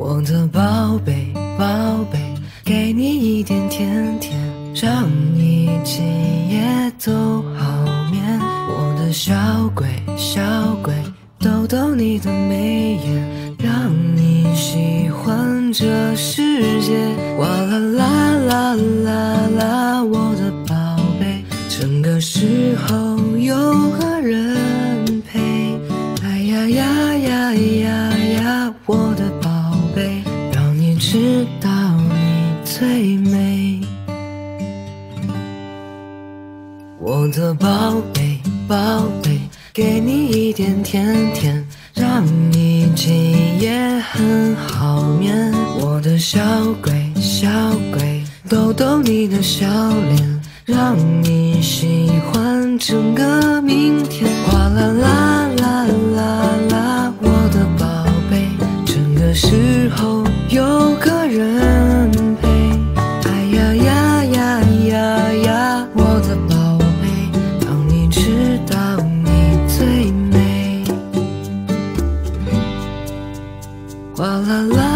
我的宝贝，宝贝，给你一点甜甜，让你今夜都好眠。我的小鬼，小鬼，逗逗你的眉眼，让你喜欢这世界。哇啦啦啦啦啦，我知道你最美。我的宝贝，宝贝，给你一点甜甜，让你今夜很好眠。我的小鬼，小鬼，逗逗你的笑脸，让你喜欢整个明天。哗啦啦哗啦啦啦啦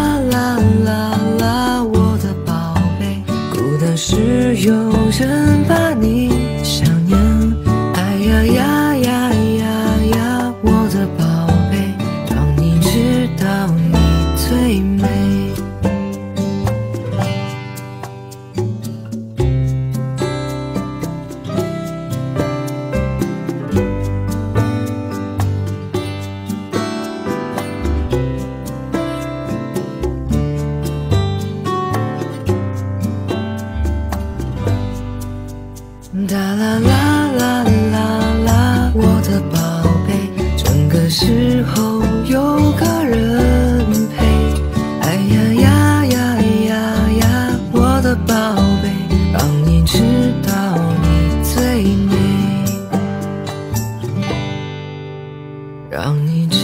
哒啦啦啦啦啦，我的宝贝，整个时候有个人陪，哎呀呀呀呀呀，我的宝贝，让你知道。你最美。让你知。